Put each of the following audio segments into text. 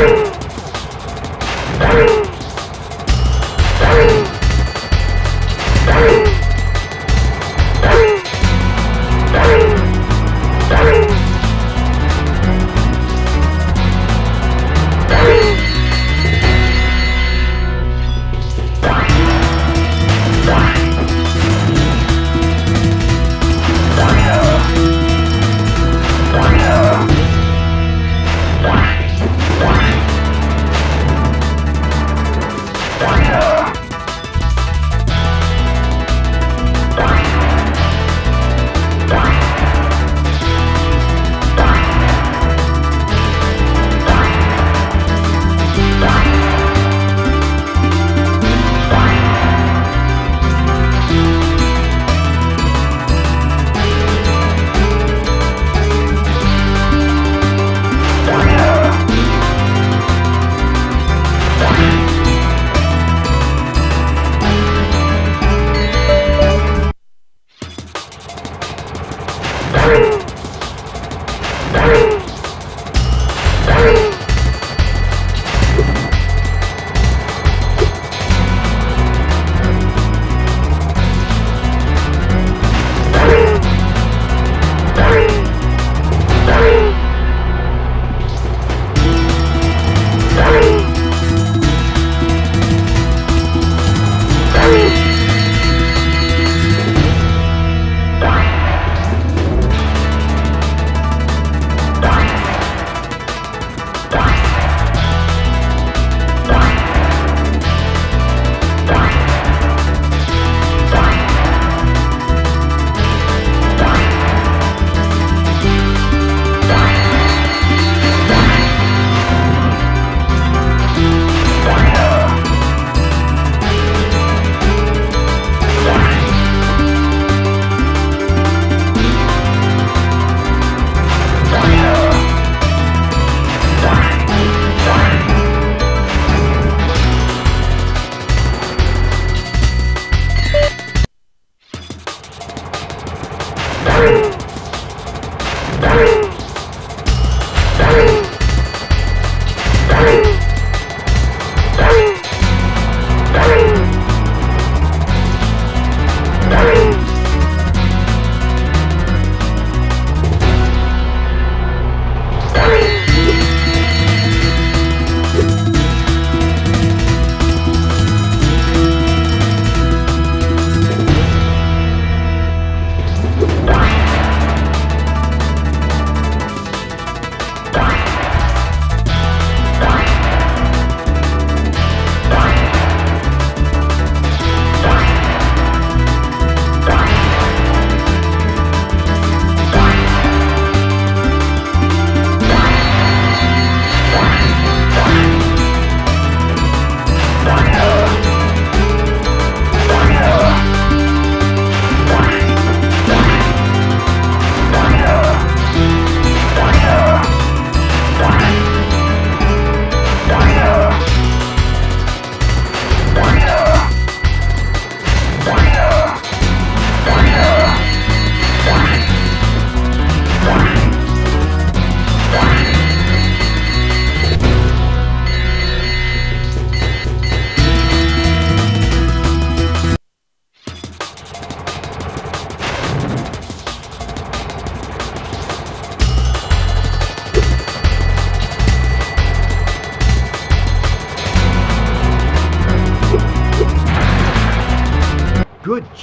Good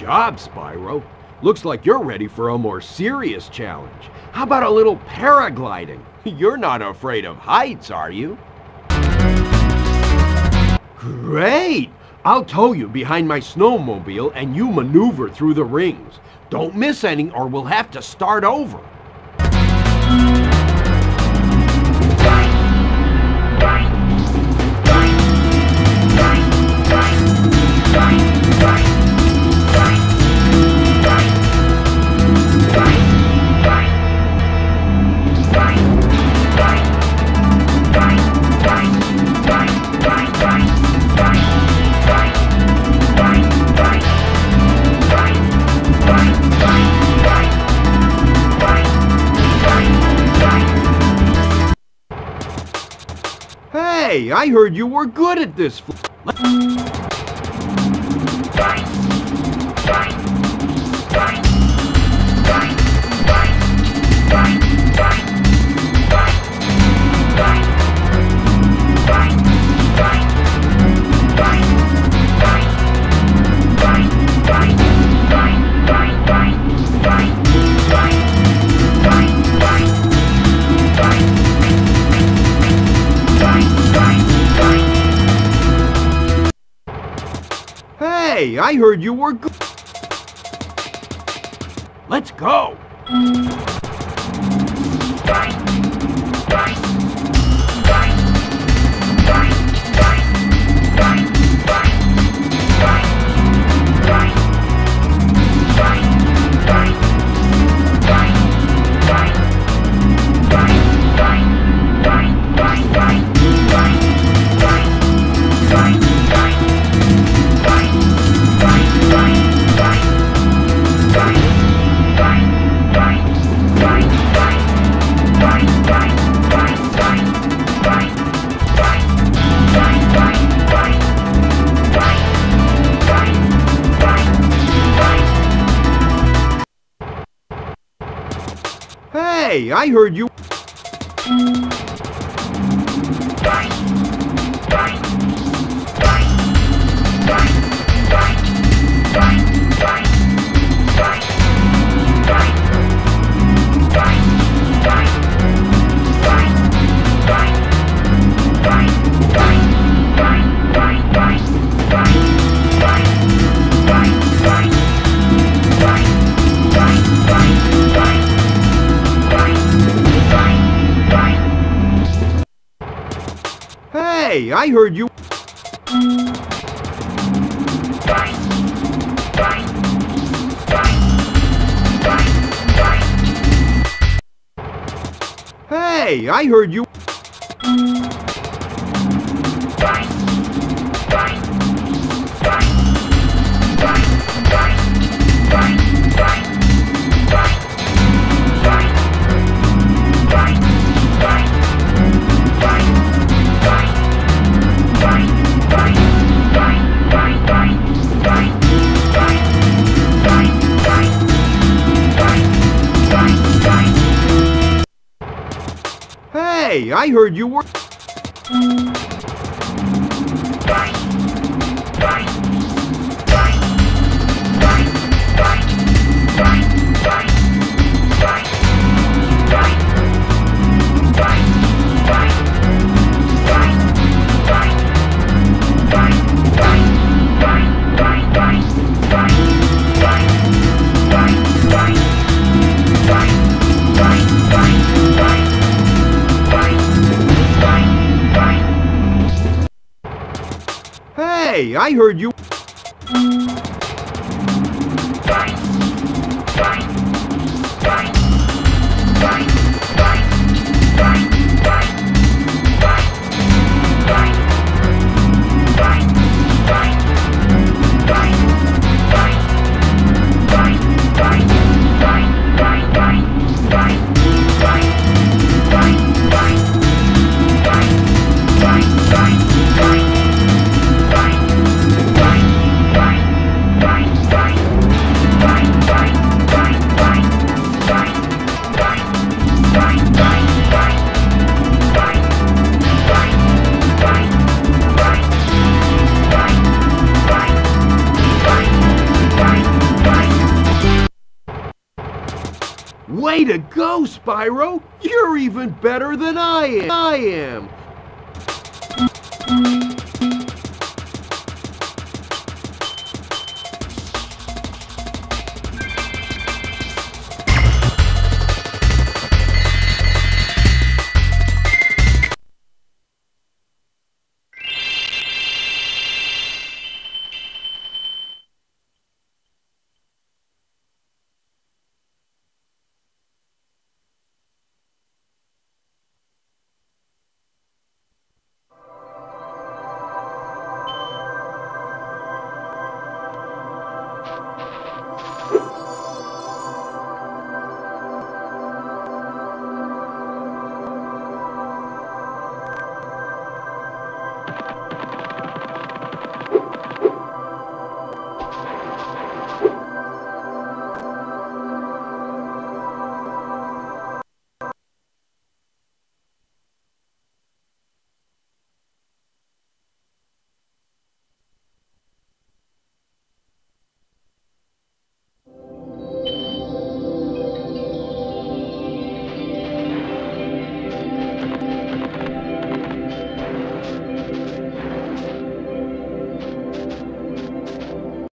job, Spyro. Looks like you're ready for a more serious challenge. How about a little paragliding? You're not afraid of heights, are you? Great! I'll tow you behind my snowmobile and you maneuver through the rings. Don't miss any or we'll have to start over. Hey, I heard you were good at this. I heard you were good. Let's go. Hey, I heard you. I heard you. Hey, I heard you. I heard you were. Hey, I heard you. Go, Spyro! You're even better than I am! I am!